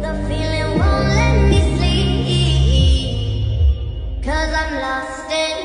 The feeling won't let me sleep. Cause I'm lost in